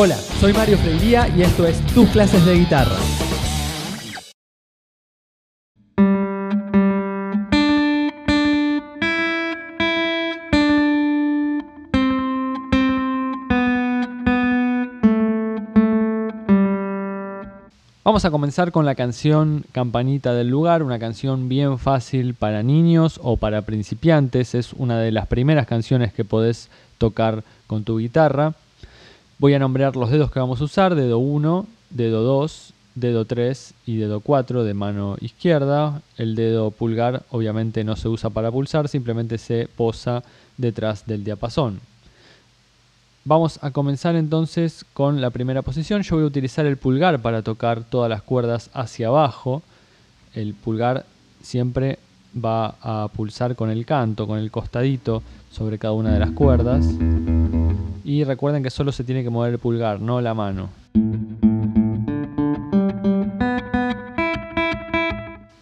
Hola, soy Mario Freiría y esto es Tus clases de guitarra. Vamos a comenzar con la canción Campanita del Lugar, una canción bien fácil para niños o para principiantes. Es una de las primeras canciones que podés tocar con tu guitarra. Voy a nombrar los dedos que vamos a usar, dedo 1, dedo 2, dedo 3 y dedo 4 de mano izquierda. El dedo pulgar obviamente no se usa para pulsar, simplemente se posa detrás del diapasón. Vamos a comenzar entonces con la primera posición. Yo voy a utilizar el pulgar para tocar todas las cuerdas hacia abajo. El pulgar siempre va a pulsar con el canto, con el costadito sobre cada una de las cuerdas. Y recuerden que solo se tiene que mover el pulgar, no la mano.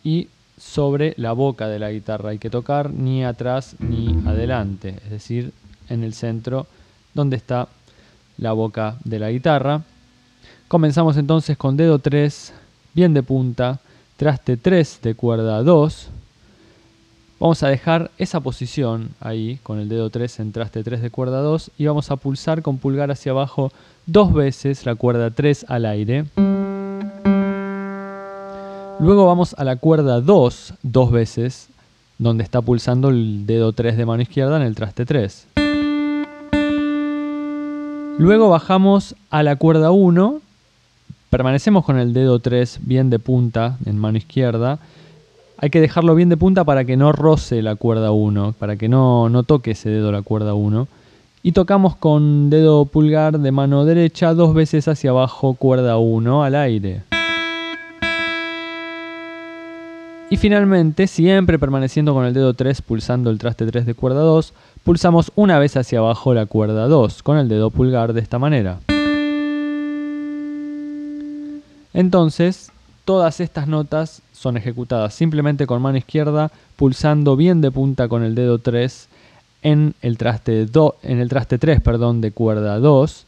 Y sobre la boca de la guitarra hay que tocar ni atrás ni adelante, es decir, en el centro donde está la boca de la guitarra. Comenzamos entonces con dedo 3, bien de punta, traste 3 de cuerda 2. Vamos a dejar esa posición ahí con el dedo 3 en traste 3 de cuerda 2 y vamos a pulsar con pulgar hacia abajo dos veces la cuerda 3 al aire. Luego vamos a la cuerda 2 dos veces donde está pulsando el dedo 3 de mano izquierda en el traste 3. Luego bajamos a la cuerda 1, permanecemos con el dedo 3 bien de punta en mano izquierda. Hay que dejarlo bien de punta para que no roce la cuerda 1, para que no, no toque ese dedo la cuerda 1. Y tocamos con dedo pulgar de mano derecha dos veces hacia abajo cuerda 1 al aire. Y finalmente, siempre permaneciendo con el dedo 3 pulsando el traste 3 de cuerda 2, pulsamos una vez hacia abajo la cuerda 2 con el dedo pulgar de esta manera. Entonces, todas estas notas son ejecutadas simplemente con mano izquierda, pulsando bien de punta con el dedo 3 en el traste, en el traste 3 perdón, de cuerda 2.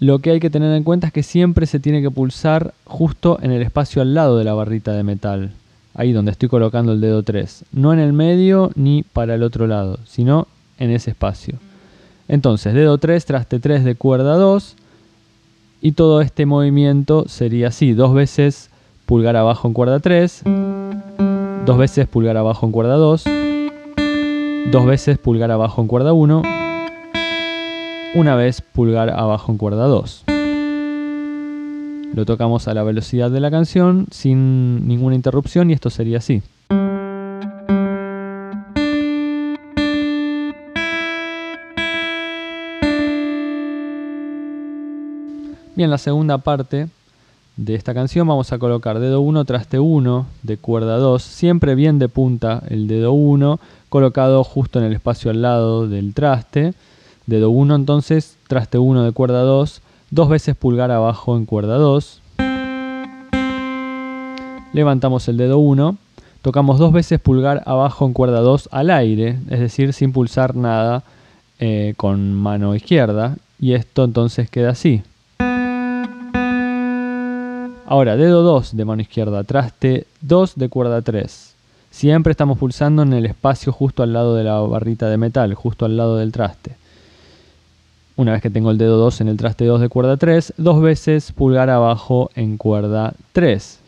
Lo que hay que tener en cuenta es que siempre se tiene que pulsar justo en el espacio al lado de la barrita de metal ahí donde estoy colocando el dedo 3. No en el medio ni para el otro lado, sino en ese espacio. Entonces, dedo 3, traste 3 de cuerda 2. Y todo este movimiento sería así, dos veces pulgar abajo en cuerda 3, dos veces pulgar abajo en cuerda 2, dos veces pulgar abajo en cuerda 1, una vez pulgar abajo en cuerda 2. Lo tocamos a la velocidad de la canción sin ninguna interrupción y esto sería así. Bien, la segunda parte de esta canción vamos a colocar dedo 1, traste 1 de cuerda 2, siempre bien de punta el dedo 1, colocado justo en el espacio al lado del traste. Dedo 1 entonces, traste 1 de cuerda 2, dos veces pulgar abajo en cuerda 2, levantamos el dedo 1, tocamos dos veces pulgar abajo en cuerda 2 al aire, es decir, sin pulsar nada eh, con mano izquierda, y esto entonces queda así. Ahora, dedo 2 de mano izquierda, traste 2 de cuerda 3. Siempre estamos pulsando en el espacio justo al lado de la barrita de metal, justo al lado del traste. Una vez que tengo el dedo 2 en el traste 2 de cuerda 3, dos veces pulgar abajo en cuerda 3.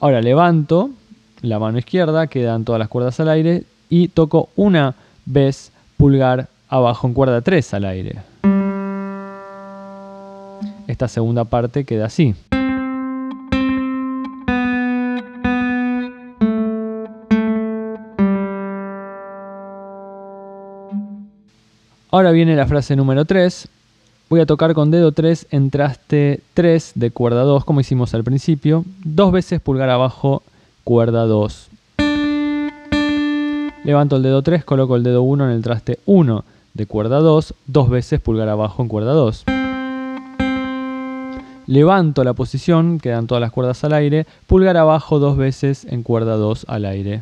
Ahora levanto la mano izquierda, quedan todas las cuerdas al aire y toco una vez pulgar abajo en cuerda 3 al aire. Esta segunda parte queda así. Ahora viene la frase número 3. Voy a tocar con dedo 3 en traste 3 de cuerda 2, como hicimos al principio. Dos veces pulgar abajo, cuerda 2. Levanto el dedo 3, coloco el dedo 1 en el traste 1 de cuerda 2, dos veces pulgar abajo en cuerda 2. Levanto la posición, quedan todas las cuerdas al aire, pulgar abajo dos veces en cuerda 2 al aire.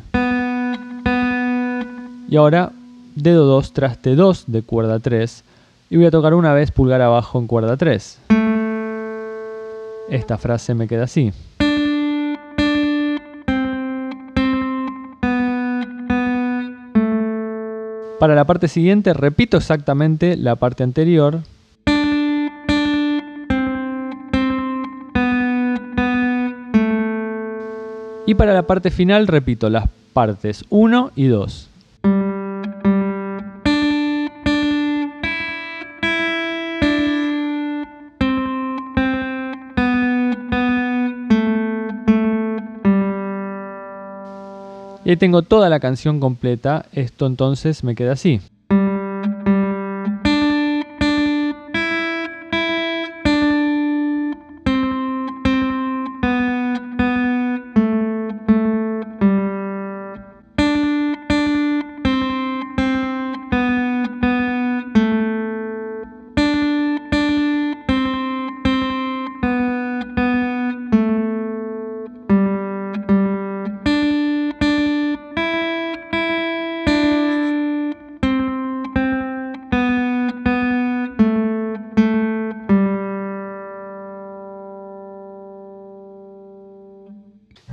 Y ahora dedo 2, traste 2 de cuerda 3, Y voy a tocar una vez pulgar abajo en cuerda 3. Esta frase me queda así. Para la parte siguiente repito exactamente la parte anterior. Y para la parte final repito las partes 1 y 2. Y ahí tengo toda la canción completa. Esto entonces me queda así.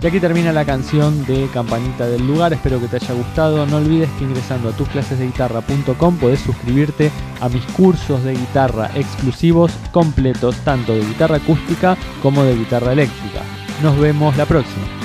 Y aquí termina la canción de Campanita del Lugar, espero que te haya gustado, no olvides que ingresando a tusclasesdeguitarra.com podés suscribirte a mis cursos de guitarra exclusivos completos, tanto de guitarra acústica como de guitarra eléctrica. Nos vemos la próxima.